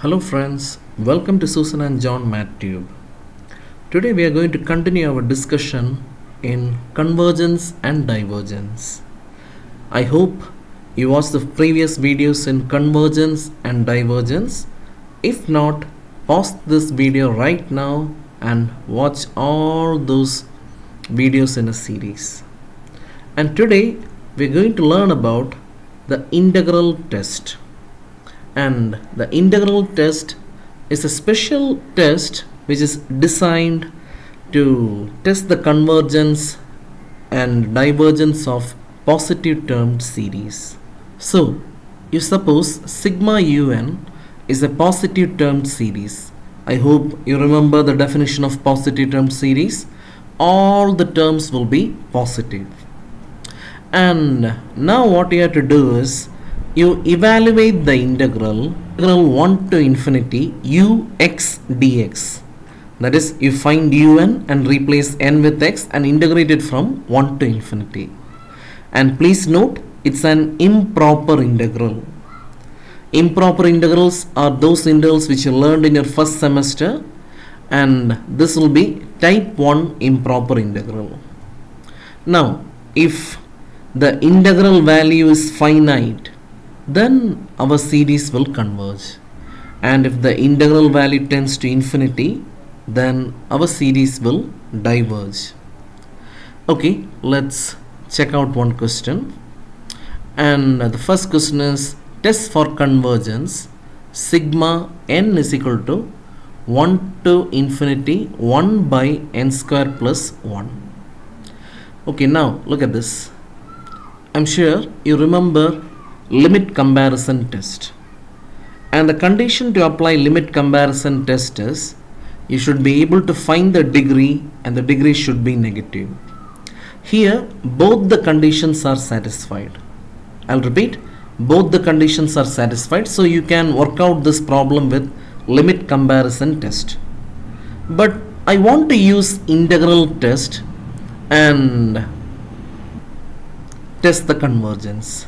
Hello friends, welcome to Susan and John MathTube. Today we are going to continue our discussion in convergence and divergence. I hope you watched the previous videos in convergence and divergence. If not, pause this video right now and watch all those videos in a series. And today we're going to learn about the integral test and the integral test is a special test which is designed to test the convergence and divergence of positive termed series. So, you suppose sigma un is a positive termed series. I hope you remember the definition of positive termed series. All the terms will be positive. And now what you have to do is you evaluate the integral integral 1 to infinity ux dx. That is you find un and replace n with x and integrate it from 1 to infinity. And please note it's an improper integral. Improper integrals are those integrals which you learned in your first semester and this will be type 1 improper integral. Now if the integral value is finite then our series will converge. And if the integral value tends to infinity then our series will diverge. Okay let's check out one question. And the first question is test for convergence sigma n is equal to 1 to infinity 1 by n square plus 1 okay now look at this. I'm sure you remember limit comparison test. And the condition to apply limit comparison test is you should be able to find the degree and the degree should be negative. Here both the conditions are satisfied. I'll repeat both the conditions are satisfied so you can work out this problem with limit comparison test. But I want to use integral test and test the convergence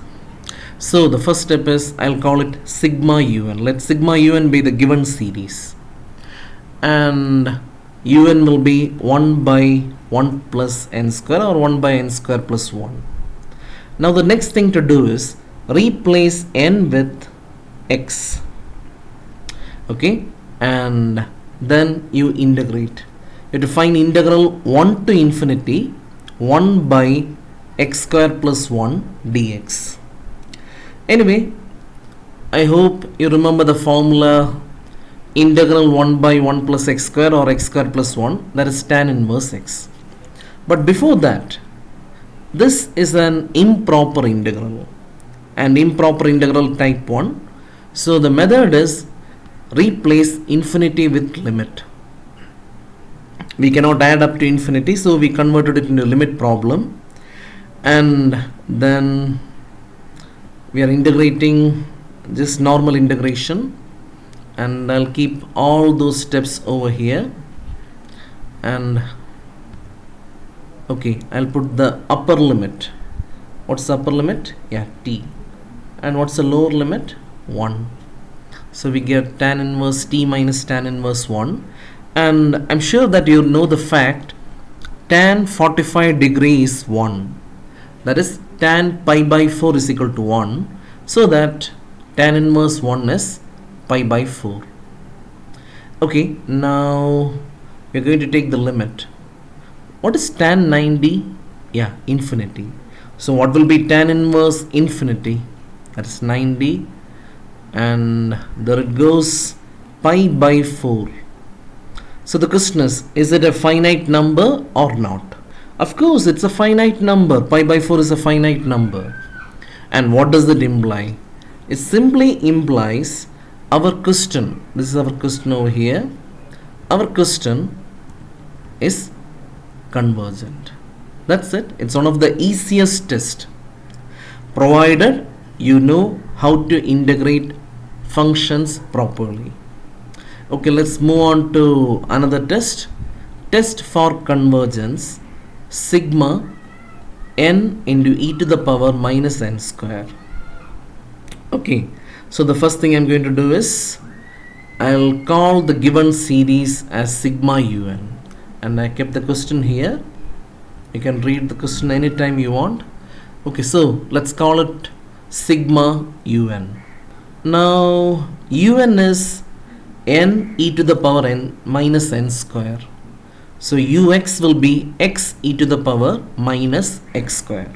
so the first step is I'll call it sigma un. Let sigma un be the given series. And un will be 1 by 1 plus n square or 1 by n square plus 1. Now the next thing to do is replace n with x. Okay. And then you integrate. You find integral 1 to infinity 1 by x square plus 1 dx anyway I hope you remember the formula integral 1 by 1 plus x square or x square plus 1 that is tan inverse x. But before that this is an improper integral and improper integral type 1 so the method is replace infinity with limit. We cannot add up to infinity so we converted it into limit problem. And then we are integrating this normal integration and I'll keep all those steps over here. And okay I'll put the upper limit. What's the upper limit? Yeah t. And what's the lower limit? 1 so we get tan inverse t minus tan inverse 1 and I'm sure that you know the fact tan 45 degrees 1 that is tan pi by 4 is equal to 1 so that tan inverse 1 is pi by 4 okay now we're going to take the limit. What is tan 90 yeah infinity. So what will be tan inverse infinity? That is 90 and there it goes pi by 4 so the question is is it a finite number or not of course, it's a finite number. Pi by 4 is a finite number. And what does it imply? It simply implies our question. This is our question over here. Our question is convergent. That's it. It's one of the easiest tests. Provided you know how to integrate functions properly. Okay, let's move on to another test. Test for convergence sigma n into e to the power minus n square. Okay so the first thing I'm going to do is I'll call the given series as sigma un. And I kept the question here. You can read the question anytime you want. Okay so let's call it sigma un. Now un is n e to the power n minus n square so ux will be x e to the power minus x square.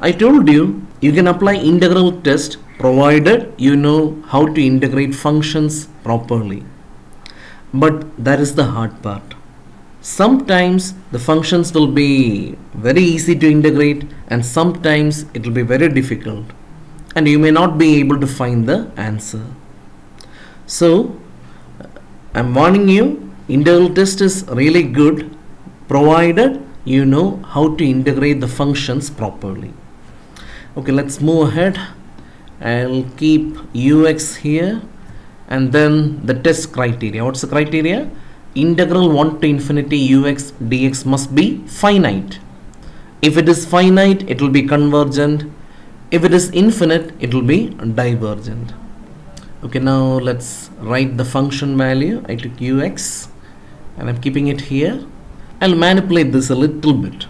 I told you you can apply integral test provided you know how to integrate functions properly. But that is the hard part. Sometimes the functions will be very easy to integrate and sometimes it will be very difficult. And you may not be able to find the answer. So I'm warning you integral test is really good provided you know how to integrate the functions properly okay let's move ahead I'll keep ux here and then the test criteria what's the criteria integral 1 to infinity ux dx must be finite. If it is finite, it will be convergent. If it is infinite, it will be divergent. Okay, now let's write the function value. I took ux and I'm keeping it here. I'll manipulate this a little bit.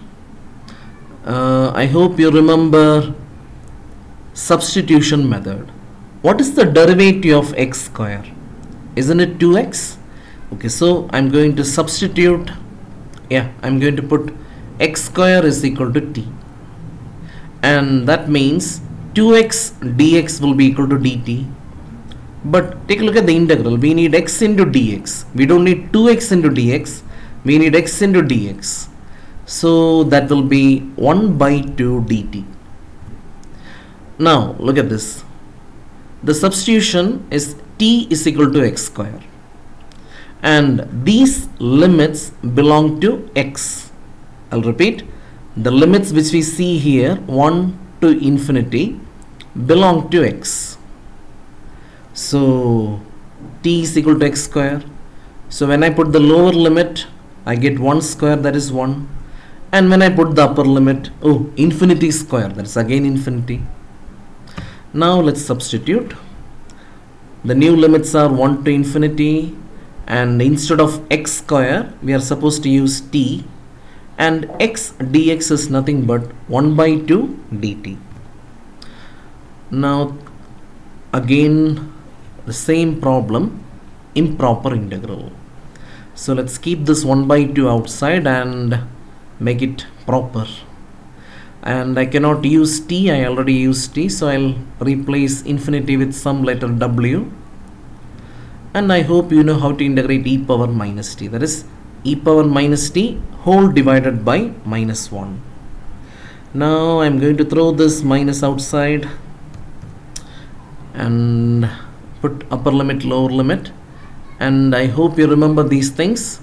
Uh, I hope you remember substitution method. What is the derivative of x square? Isn't it 2x? okay so I'm going to substitute yeah I'm going to put x square is equal to t and that means 2x dx will be equal to dt but take a look at the integral. We need x into dx. We don't need 2x into dx. We need x into dx. So that will be 1 by 2 dt. Now look at this. The substitution is t is equal to x square. And these limits belong to x. I'll repeat. The limits which we see here 1 to infinity belong to x. So t is equal to x square. So when I put the lower limit I get 1 square that is 1 and when I put the upper limit oh infinity square that's again infinity. Now let's substitute. The new limits are 1 to infinity and instead of x square we are supposed to use t and x dx is nothing but 1 by 2 dt now again the same problem improper integral. So let's keep this 1 by 2 outside and make it proper. And I cannot use t I already used t so I'll replace infinity with some letter w. And I hope you know how to integrate e power minus t that is e power minus t whole divided by minus 1 now I'm going to throw this minus outside. And put upper limit lower limit. And I hope you remember these things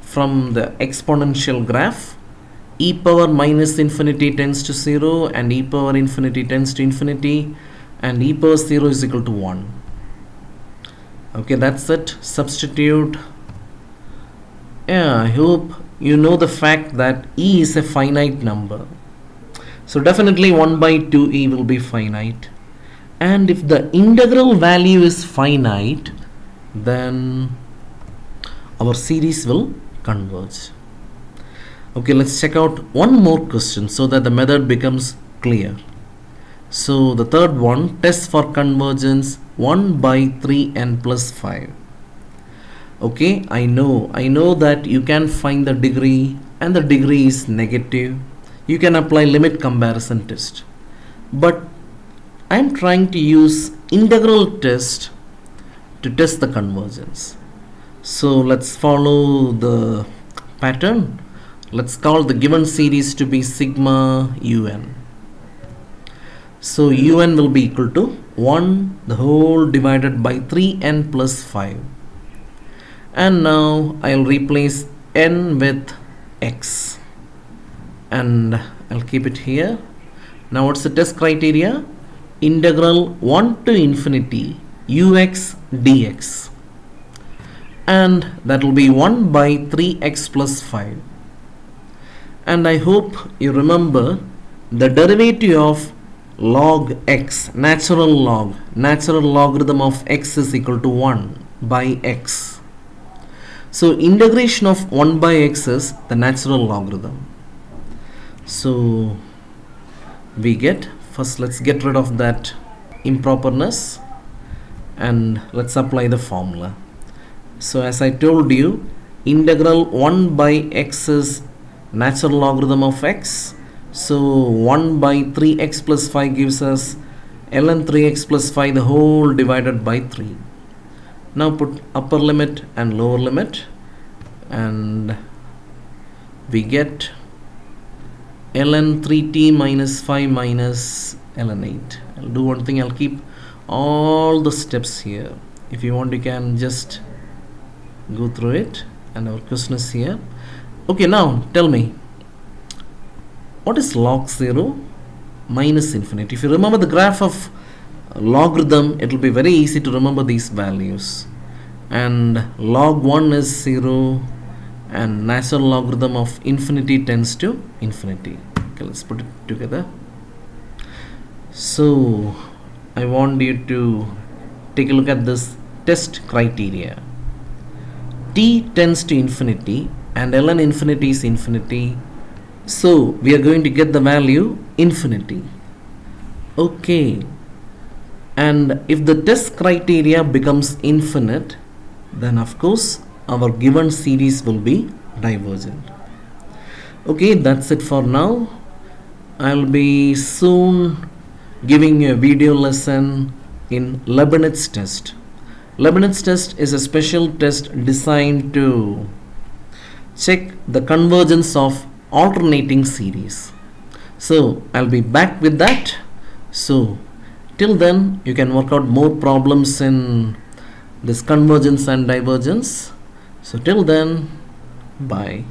from the exponential graph. E power minus infinity tends to 0 and e power infinity tends to infinity and e power 0 is equal to 1 okay that's it. Substitute. Yeah I hope you know the fact that e is a finite number. So definitely 1 by 2e will be finite and if the integral value is finite then our series will converge okay let's check out one more question so that the method becomes clear so the third one, test for convergence 1 by 3n plus 5. Okay, I know, I know that you can find the degree and the degree is negative. You can apply limit comparison test. But I am trying to use integral test to test the convergence. So let's follow the pattern. Let's call the given series to be sigma un. So un will be equal to 1 the whole divided by 3n plus 5. And now I'll replace n with x. And I'll keep it here. Now what's the test criteria? Integral 1 to infinity ux dx. And that will be 1 by 3x plus 5. And I hope you remember the derivative of log x natural log natural logarithm of x is equal to 1 by x so integration of 1 by x is the natural logarithm so we get first let's get rid of that improperness and let's apply the formula. So as I told you integral 1 by x is natural logarithm of x. So 1 by 3x plus 5 gives us ln 3x plus 5 the whole divided by 3 now put upper limit and lower limit and we get ln 3t minus 5 minus ln 8 I'll do one thing I'll keep all the steps here. If you want you can just go through it and our question is here. Okay now tell me what is log 0 minus infinity? If you remember the graph of logarithm it will be very easy to remember these values. And log 1 is 0 and natural logarithm of infinity tends to infinity. Okay let's put it together. So I want you to take a look at this test criteria. T tends to infinity and ln infinity is infinity. So we are going to get the value infinity. Okay. And if the test criteria becomes infinite then of course our given series will be divergent okay that's it for now I'll be soon giving you a video lesson in Leibniz test. Leibniz test is a special test designed to check the convergence of alternating series. So I'll be back with that. So till then you can work out more problems in this convergence and divergence. So till then mm-hmm. bye.